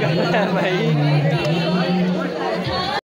Gần 有